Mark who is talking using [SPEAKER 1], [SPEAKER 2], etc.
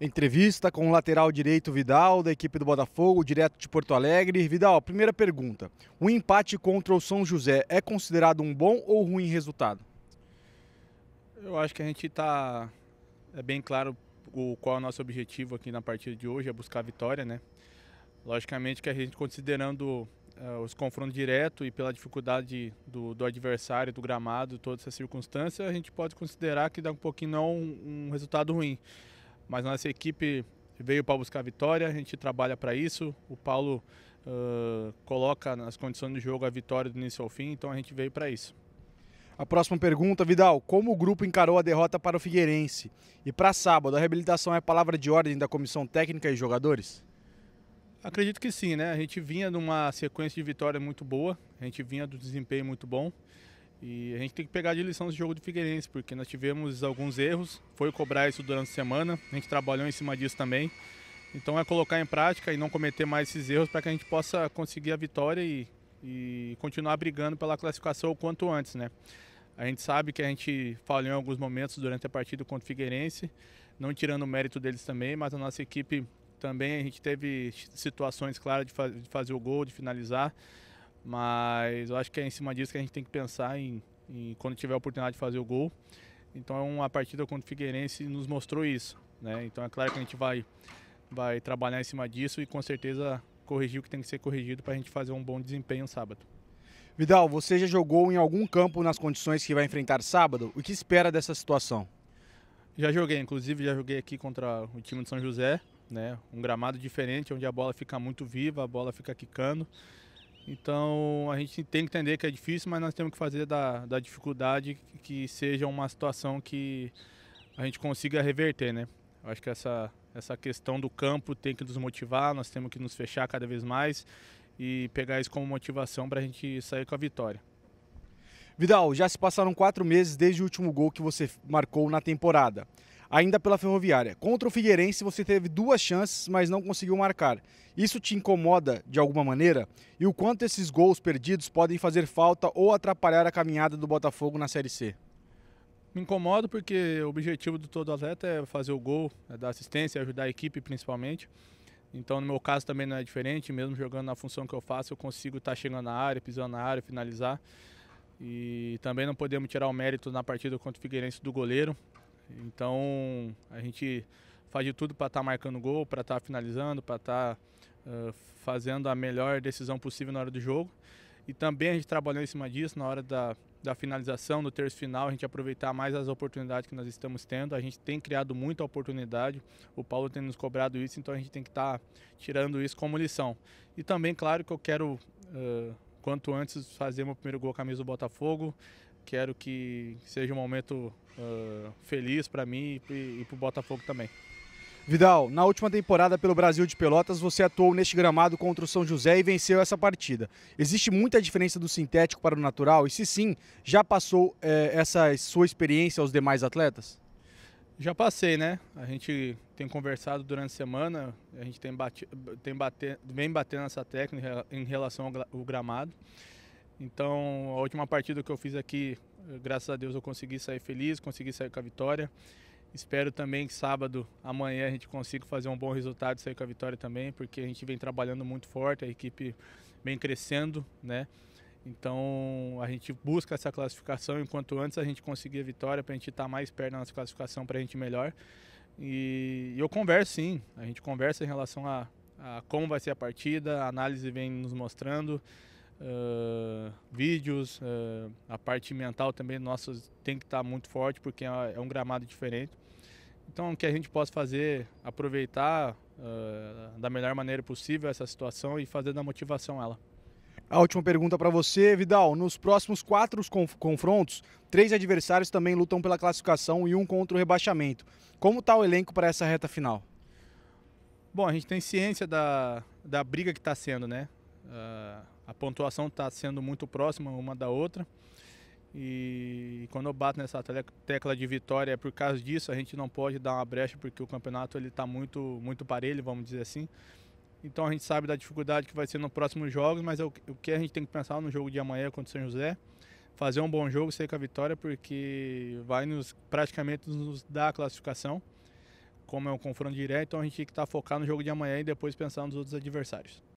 [SPEAKER 1] Entrevista com o lateral direito Vidal, da equipe do Botafogo, direto de Porto Alegre. Vidal, primeira pergunta. O empate contra o São José é considerado um bom ou ruim resultado?
[SPEAKER 2] Eu acho que a gente está. É bem claro o, qual é o nosso objetivo aqui na partida de hoje, é buscar a vitória, né? Logicamente que a gente, considerando uh, os confrontos diretos e pela dificuldade do, do, adversário, do gramado, toda essa circunstância, a gente pode considerar que dá um pouquinho não um, um resultado ruim mas nossa equipe veio para buscar a vitória, a gente trabalha para isso. O Paulo uh, coloca nas condições do jogo a vitória do início ao fim, então a gente veio para isso.
[SPEAKER 1] A próxima pergunta, Vidal: como o grupo encarou a derrota para o Figueirense? E para sábado, a reabilitação é palavra de ordem da comissão técnica e jogadores?
[SPEAKER 2] Acredito que sim, né? A gente vinha de uma sequência de vitórias muito boa, a gente vinha do desempenho muito bom. E a gente tem que pegar de lição esse jogo do Figueirense, porque nós tivemos alguns erros, foi cobrar isso durante a semana, a gente trabalhou em cima disso também. Então é colocar em prática e não cometer mais esses erros para que a gente possa conseguir a vitória e, e continuar brigando pela classificação o quanto antes, né? A gente sabe que a gente falhou em alguns momentos durante a partida contra o Figueirense, não tirando o mérito deles também, mas a nossa equipe também a gente teve situações claras de, de fazer o gol, de finalizar. Mas eu acho que é em cima disso que a gente tem que pensar em, em quando tiver a oportunidade de fazer o gol. Então é uma partida contra o Figueirense nos mostrou isso. Né? Então é claro que a gente vai, vai trabalhar em cima disso e com certeza corrigir o que tem que ser corrigido para a gente fazer um bom desempenho sábado.
[SPEAKER 1] Vidal, você já jogou em algum campo nas condições que vai enfrentar sábado? O que espera dessa situação?
[SPEAKER 2] Já joguei, inclusive já joguei aqui contra o time de São José, né? Um gramado diferente, onde a bola fica muito viva, a bola fica quicando. Então a gente tem que entender que é difícil, mas nós temos que fazer da, da dificuldade que seja uma situação que a gente consiga reverter, né? Eu acho que essa, essa questão do campo tem que nos motivar, nós temos que nos fechar cada vez mais e pegar isso como motivação para a gente sair com a vitória.
[SPEAKER 1] Vidal, já se passaram quatro meses desde o último gol que você marcou na temporada ainda pela Ferroviária. Contra o Figueirense você teve duas chances, mas não conseguiu marcar. Isso te incomoda de alguma maneira? E o quanto esses gols perdidos podem fazer falta ou atrapalhar a caminhada do Botafogo na Série C?
[SPEAKER 2] Me incomodo porque o objetivo do todo atleta é fazer o gol, é dar assistência, ajudar a equipe principalmente. Então, no meu caso também não é diferente, mesmo jogando na função que eu faço, eu consigo estar chegando na área, pisando na área, finalizar. E também não podemos tirar o mérito na partida contra o Figueirense do goleiro. Então a gente faz de tudo para estar tá marcando gol, para estar tá finalizando, para estar tá, uh, fazendo a melhor decisão possível na hora do jogo. E também a gente trabalhou em cima disso na hora da, da finalização, do terço final, a gente aproveitar mais as oportunidades que nós estamos tendo. A gente tem criado muita oportunidade, o Paulo tem nos cobrado isso, então a gente tem que estar tá tirando isso como lição. E também, claro, que eu quero, uh, quanto antes, fazer meu primeiro gol com a camisa do Botafogo. Quero que seja um momento uh, feliz para mim e, e para o Botafogo também.
[SPEAKER 1] Vidal, na última temporada pelo Brasil de Pelotas, você atuou neste gramado contra o São José e venceu essa partida. Existe muita diferença do sintético para o natural? E se sim, já passou eh, essa sua experiência aos demais atletas?
[SPEAKER 2] Já passei, né? A gente tem conversado durante a semana, a gente tem, bate, tem bater, vem batendo essa técnica em relação ao gramado. Então, a última partida que eu fiz aqui, graças a Deus eu consegui sair feliz, consegui sair com a vitória. Espero também que sábado, amanhã, a gente consiga fazer um bom resultado e sair com a vitória também, porque a gente vem trabalhando muito forte, a equipe vem crescendo, né? Então a gente busca essa classificação enquanto antes a gente conseguir a vitória para a gente estar tá mais perto da nossa classificação para a gente melhor. E, eu converso sim, a gente conversa em relação a, a como vai ser a partida, a análise vem nos mostrando uh, vídeos, uh, a parte mental também nossa tem que estar muito forte porque é, é um gramado diferente. Então, o que a gente possa fazer, aproveitar uh, da melhor maneira possível essa situação e fazer da motivação ela.
[SPEAKER 1] A última pergunta para você, Vidal. Nos próximos quatro confrontos, três adversários também lutam pela classificação e um contra o rebaixamento. Como está o elenco para essa reta final?
[SPEAKER 2] Bom, a gente tem ciência da, da briga que está sendo, né? Uh, a pontuação está sendo muito próxima uma da outra. E quando eu bato nessa tecla de vitória é por causa disso, a gente não pode dar uma brecha porque o campeonato ele está muito, muito parelho, vamos dizer assim. Então a gente sabe da dificuldade que vai ser nos próximos jogos, mas é o, que a gente tem que pensar no jogo de amanhã contra o São José, fazer um bom jogo, sair com a vitória, porque vai nos praticamente nos dar a classificação como é um confronto direto, então a gente tem que estar tá focado no jogo de amanhã e depois pensar nos outros adversários.